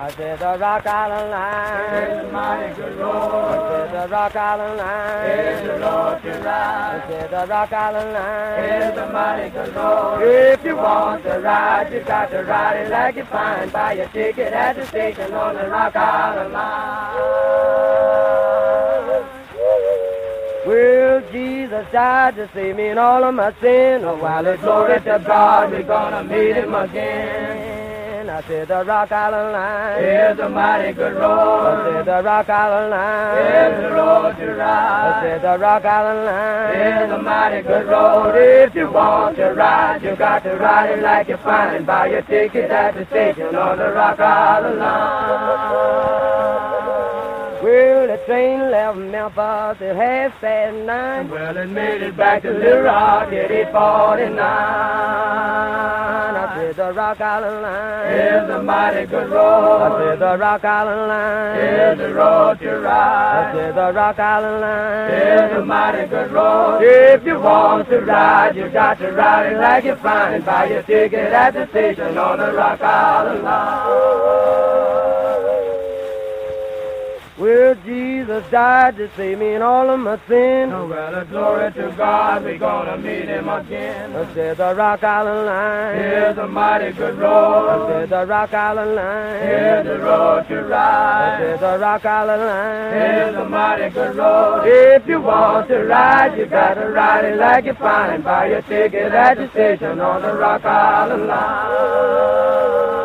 I said the Rock Island line. mighty good road. I said the Rock Island It's a line. road to I ride. said the Rock Island It's a line. mighty good road. If you want to ride, you got to ride it like you find. Buy your ticket at the station on the Rock Island line. Well, Jesus died to save me and all of my sin. Oh, while it's glory to God, we're gonna meet him again. I said the Rock Island line. It's a mighty good road. I said the Rock Island It's a line. road to ride. I said the Rock Island It's a mighty good road. If you want to ride, you got to ride it like you find. Buy your ticket at the station on the Rock Island line. Well, the train left Memphis at half past nine. Well, it made it back to Little Rock at 849. I the Rock Island line. a mighty good I road. said the Rock Island Line, a line. road to I ride. said the Rock Island Line, It's a mighty good road. If you want to ride, you got to ride it like you find. Buy your ticket at the station on the Rock Island line. Well, Jesus died to save me and all of my sin. Oh, well, the glory to God, we're gonna meet him again. I said the Rock Island line. Here's a mighty good I road. said the Rock Island line. Here's the road to I said ride. the Rock Island line. Here's a mighty good road. If you want to ride, you gotta ride it like you find. Buy your ticket at the station on the Rock Island line.